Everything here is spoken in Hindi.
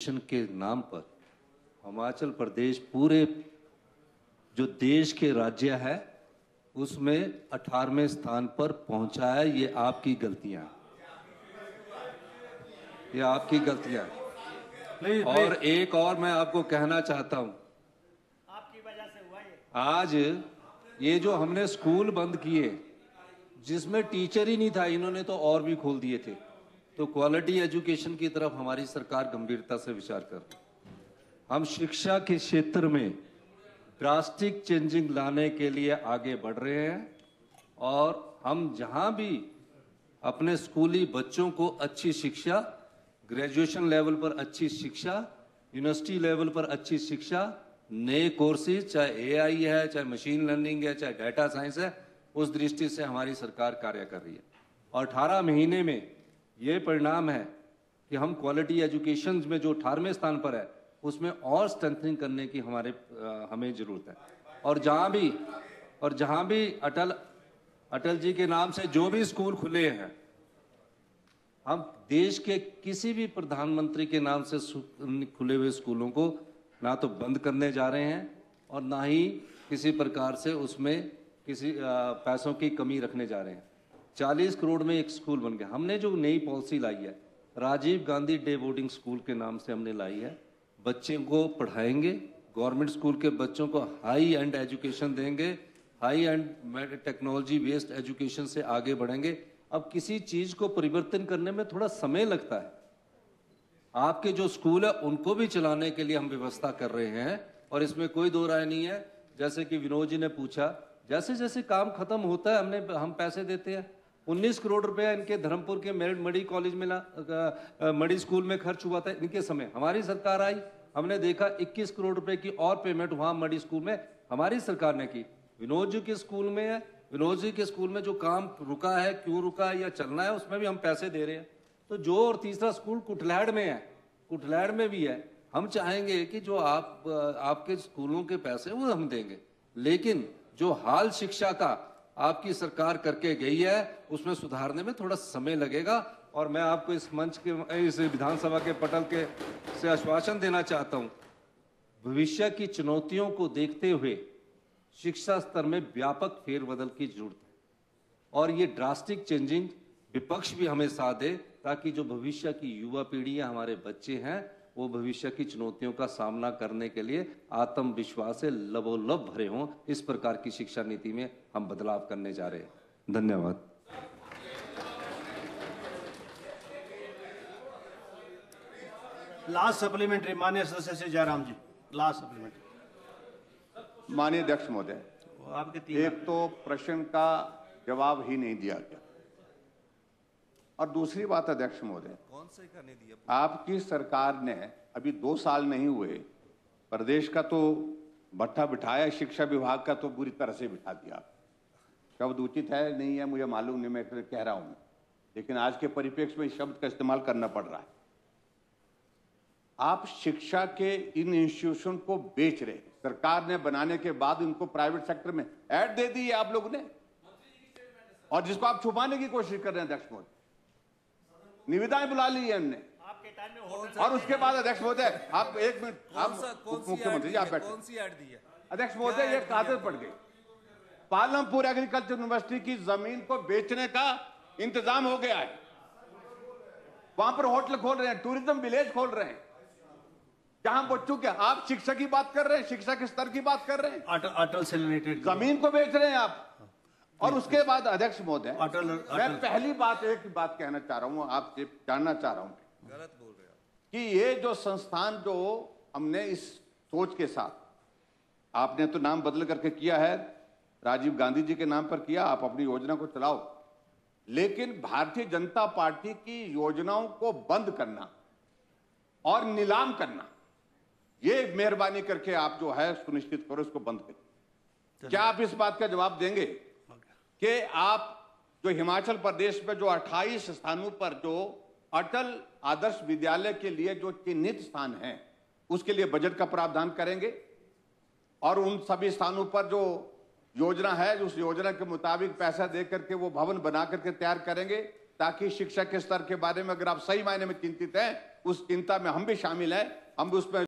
मिशन के नाम पर हिमाचल प्रदेश पूरे जो देश के राज्य है उसमें 18वें स्थान पर पहुँचा है ये आपकी गलतियाँ। ये आपकी गलतियाँ। और एक और मैं आपको कहना चाहता हूँ। आपकी वजह से हुआ ये। आज ये जो हमने स्कूल बंद किए जिसमें टीचर ही नहीं था इन्होंने तो और भी खोल दिए थे। तो क्वालिटी एजुकेशन की तरफ़ हमारी सरकार गंभीरता से विचार कर। हम शिक्षा के क्षेत्र में ड्रास्टिक चेंजिंग लाने के लिए आगे बढ़ रहे हैं और हम जहाँ भी अपने स्कूली बच्चों को अच्छी शिक्षा ग्रेजुएशन लेवल पर अच्छी शिक्षा यूनिवर्सिटी लेवल पर अच्छी शिक्षा, नए कोर्सेज चाहे एआई है, चाहे मशीन लर्निंग है, चाहे डाटा साइंस है, उस दृष्टि से हमारी सरकार कार्य कर रही है और 18 महीने में ये परिणाम है कि हम क्वालिटी एजुकेशन में जो 18वें स्थान पर है, उसमें और स्ट्रेंथनिंग करने की हमारे हमें ज़रूरत है। और जहाँ भी, और जहाँ भी अटल अटल जी के नाम से जो भी स्कूल खुले हैं, हम देश के किसी भी प्रधानमंत्री के नाम से खुले हुए स्कूलों को ना तो बंद करने जा रहे हैं और ना ही किसी प्रकार से उसमें किसी पैसों की कमी रखने जा रहे हैं। चालीस करोड़ में एक स्कूल बन गया। हमने जो नई पॉलिसी लाई है, Rajiv Gandhi day boarding school के नाम से हमने लाई है। बच्चे को पढ़ाएँगे, गवर्नमेंट स्कूल के बच्चों को हाई एंड एजुकेशन देंगे high end technology based education से आगे बढ़ेंगे। अब किसी चीज़ को परिवर्तन करने में थोड़ा समय लगता है। आपके जो स्कूल है, उनको भी चलाने के लिए हम व्यवस्था कर रहे हैं और इसमें कोई दो राय नहीं है। जैसे कि विनोद जी ने पूछा जैसे जैसे काम खत्म होता है, हमने, हम पैसे देते हैं। 19 करोड़ रुपया इनके धर्मपुर के मेरिट मड़ी कॉलेज में मड़ी स्कूल में खर्च हुआ था इनके समय। हमारी सरकार आई, हमने देखा 21 करोड़ रुपए की और पेमेंट वहाँ मड़ी स्कूल में हमारी सरकार ने की। विनोद जी के स्कूल में है, विनोद जी के स्कूल में जो काम रुका है, क्यों रुका है या चलना है, उसमें भी हम पैसे दे रहे हैं। तो जो और तीसरा स्कूल कुटलैड में है कुटलैड में भी है, हम चाहेंगे कि जो आप आपके स्कूलों के पैसे वो हम देंगे। लेकिन जो हाल शिक्षा का आपकी सरकार करके गई है, उसमें सुधारने में थोड़ा समय लगेगा और मैं आपको इस मंच के, इस विधानसभा के पटल के से आश्वासन देना चाहता हूँ। भविष्य की चुनौतियों को देखते हुए शिक्षा स्तर में व्यापक फेरबदल की ज़रूरत है और ये ड्रास्टिक चेंजिंग विपक्ष भी हमें साथ दे ताकि जो भविष्य की युवा पीढ़ी हमारे बच्चे हैं वो भविष्य की चुनौतियों का सामना करने के लिए आत्मविश्वास से लबोलब भरे हों इस प्रकार की शिक्षा नीति में हम बदलाव करने जा रहे हैं। धन्यवाद। लास्ट सप्लीमेंट्री माननीय सदस्य श्री जयराम जी लास्ट सप्लीमेंट्री। माननीय अध्यक्ष महोदय आपके एक तो प्रश्न का जवाब ही नहीं दिया गया। और दूसरी बात अध्यक्ष महोदय कौन से का नहीं दिया आपकी सरकार ने अभी दो साल नहीं हुए प्रदेश का तो भट्ठा बिठाया शिक्षा विभाग का तो बुरी तरह से बिठा दिया। शब्द उचित है नहीं है मुझे मालूम नहीं मैं कह रहा हूँ। लेकिन आज के परिप्रेक्ष्य में इस शब्द का इस्तेमाल करना पड़ रहा है। आप शिक्षा के इन इंस्टीट्यूशन को बेच रहे सरकार ने बनाने के बाद इनको प्राइवेट सेक्टर में ऐड दे दी है आप लोगों ने। और जिसको आप छुपाने की कोशिश कर रहे हैं अध्यक्ष महोदय। निविदाएँ बुला ली है हमने। आपके टाइम में होटल और उसके बाद अध्यक्ष महोदय आप एक मिनट आप मुख्यमंत्री जी आप बैठे। कौन सी ऐड दी है? अध्यक्ष महोदय ये आदत पड़ गई पालमपुर एग्रीकल्चर यूनिवर्सिटी की ज़मीन को बेचने का इंतज़ाम हो गया है। वहाँ पर होटल खोल रहे हैं टूरिज़्म विलेज खोल रहे हैं। जहाँ बच्चों के आप शिक्षा की बात कर रहे हैं शिक्षा के स्तर की बात कर रहे हैं। अटल अटल से रिलेटेड ज़मीन को बेच रहे हैं आप। और उसके बाद अध्यक्ष महोदय मैं पहली बात एक बात कहना चाह रहा हूँ आपसे जानना चाह रहा हूँ। गलत बोल रहे कि ये जो संस्थान जो हमने इस सोच के साथ आपने तो नाम बदल करके किया है राजीव गांधी जी के नाम पर किया आप अपनी योजना को चलाओ। लेकिन भारतीय जनता पार्टी की योजनाओं को बंद करना और नीलाम करना ये मेहरबानी करके आप जो है सुनिश्चित करो इसको बंद करें। क्या आप इस बात का जवाब देंगे? कि आप जो हिमाचल प्रदेश में जो 28 स्थानों पर जो अटल आदर्श विद्यालय के लिए जो चिन्हित स्थान हैं, उसके लिए बजट का प्रावधान करेंगे। और उन सभी स्थानों पर जो योजना है, उस योजना के मुताबिक पैसा दे करके वो भवन बना करके तैयार करेंगे, ताकि शिक्षा के स्तर के बारे में अगर आप सही मायने में चिंतित हैं, उस चिंता में हम भी शामिल हैं। हम भी उसमें